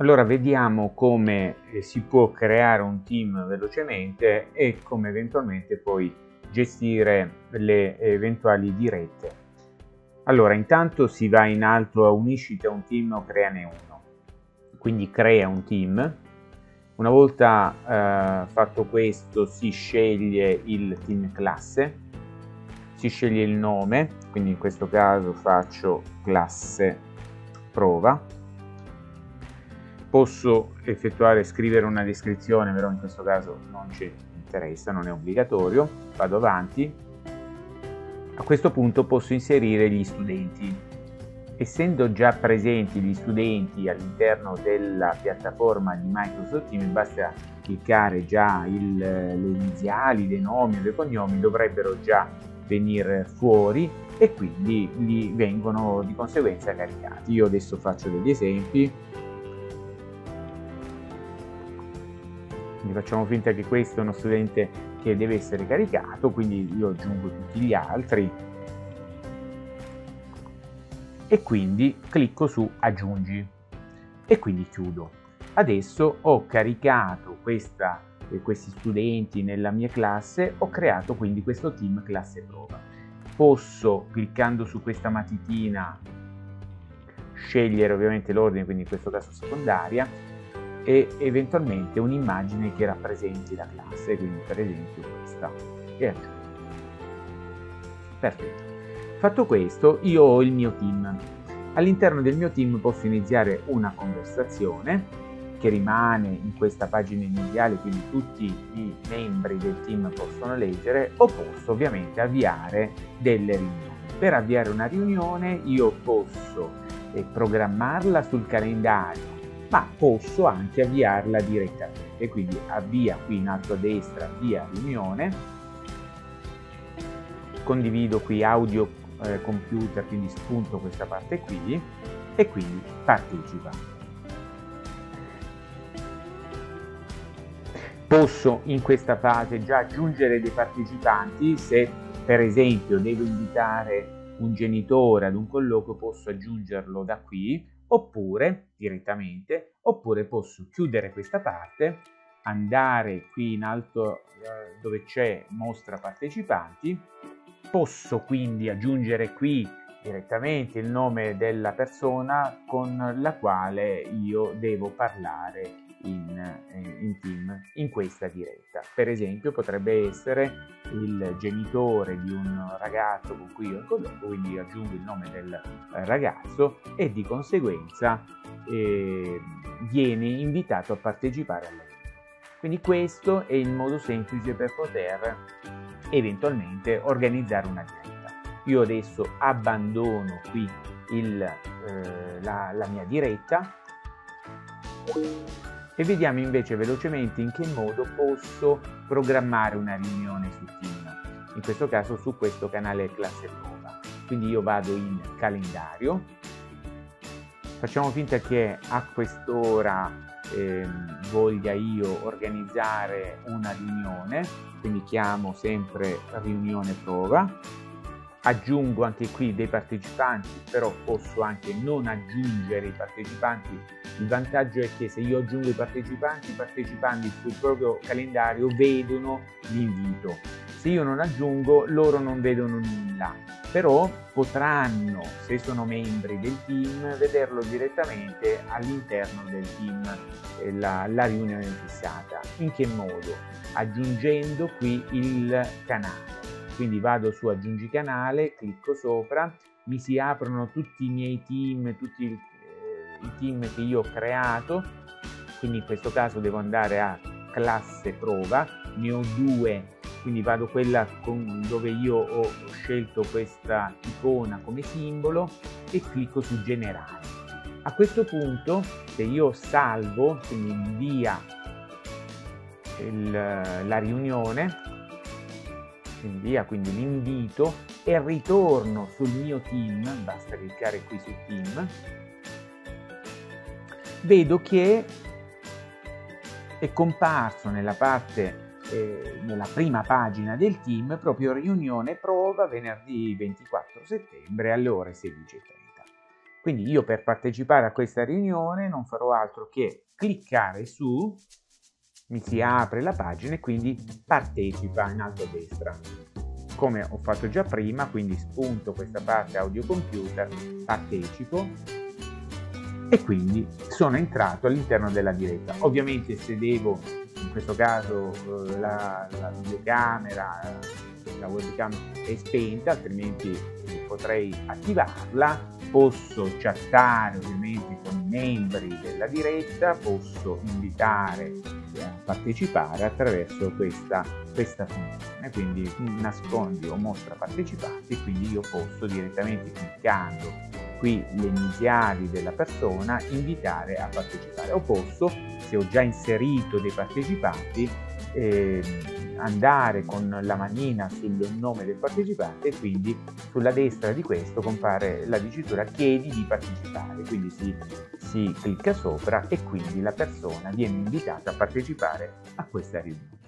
Allora vediamo come eh, si può creare un team velocemente e come eventualmente poi gestire le eventuali dirette. Allora intanto si va in alto a uniscite un team o creane uno. Quindi crea un team. Una volta eh, fatto questo si sceglie il team classe, si sceglie il nome, quindi in questo caso faccio classe prova posso effettuare scrivere una descrizione però in questo caso non ci interessa non è obbligatorio. Vado avanti. A questo punto posso inserire gli studenti. Essendo già presenti gli studenti all'interno della piattaforma di Microsoft Teams basta cliccare già il, le iniziali dei nomi o dei cognomi dovrebbero già venire fuori e quindi li vengono di conseguenza caricati. Io adesso faccio degli esempi quindi facciamo finta che questo è uno studente che deve essere caricato, quindi io aggiungo tutti gli altri e quindi clicco su aggiungi e quindi chiudo. Adesso ho caricato questa, questi studenti nella mia classe, ho creato quindi questo team classe prova. Posso cliccando su questa matitina scegliere ovviamente l'ordine, quindi in questo caso secondaria, e eventualmente un'immagine che rappresenti la classe, quindi per esempio questa, e. Perfetto. Fatto questo, io ho il mio team. All'interno del mio team posso iniziare una conversazione che rimane in questa pagina iniziale, quindi tutti i membri del team possono leggere, o posso ovviamente avviare delle riunioni. Per avviare una riunione io posso eh, programmarla sul calendario ma posso anche avviarla direttamente. Quindi avvia qui in alto a destra, avvia riunione, condivido qui audio eh, computer, quindi spunto questa parte qui e quindi partecipa. Posso in questa fase già aggiungere dei partecipanti se per esempio devo invitare un genitore ad un colloquio posso aggiungerlo da qui oppure direttamente, oppure posso chiudere questa parte, andare qui in alto eh, dove c'è mostra partecipanti, posso quindi aggiungere qui direttamente il nome della persona con la quale io devo parlare in, eh, in, team in questa diretta. Per esempio potrebbe essere il genitore di un ragazzo con cui io colloco, quindi aggiungo il nome del eh, ragazzo e di conseguenza eh, viene invitato a partecipare all'evento. Quindi questo è il modo semplice per poter eventualmente organizzare una diretta. Io adesso abbandono qui il, eh, la, la mia diretta e vediamo invece velocemente in che modo posso programmare una riunione su Team, in questo caso su questo canale classe prova. Quindi io vado in calendario, facciamo finta che a quest'ora eh, voglia io organizzare una riunione, quindi chiamo sempre riunione prova, aggiungo anche qui dei partecipanti, però posso anche non aggiungere i partecipanti. Il vantaggio è che se io aggiungo i partecipanti, i partecipanti sul proprio calendario vedono l'invito. Se io non aggiungo, loro non vedono nulla, però potranno, se sono membri del team, vederlo direttamente all'interno del team, eh, la, la riunione fissata. In che modo? Aggiungendo qui il canale quindi vado su aggiungi canale, clicco sopra, mi si aprono tutti i miei team, tutti i, team che io ho creato, quindi in questo caso devo andare a classe prova, ne ho due, quindi vado quella con, dove io ho scelto questa icona come simbolo e clicco su generare. A questo punto se io salvo, quindi invia il, la riunione, invia quindi l'invito e ritorno sul mio team, basta cliccare qui su team, vedo che è comparso nella parte, eh, nella prima pagina del team, proprio riunione prova venerdì 24 settembre alle ore 16.30. Quindi io per partecipare a questa riunione non farò altro che cliccare su, mi si apre la pagina e quindi partecipa in alto a destra. Come ho fatto già prima, quindi spunto questa parte audio computer, partecipo e quindi sono entrato all'interno della diretta. Ovviamente se devo, in questo caso eh, la, la videocamera, la webcam è spenta, altrimenti potrei attivarla. Posso chattare ovviamente con i membri della diretta, posso invitare a partecipare attraverso questa, questa funzione, quindi nascondi o mostra partecipanti, quindi io posso direttamente cliccando qui le iniziali della persona invitare a partecipare o posso, se ho già inserito dei partecipanti, eh, andare con la manina sul nome del partecipante e quindi sulla destra di questo compare la dicitura chiedi di partecipare, quindi si, si clicca sopra e quindi la persona viene invitata a partecipare a questa riunione.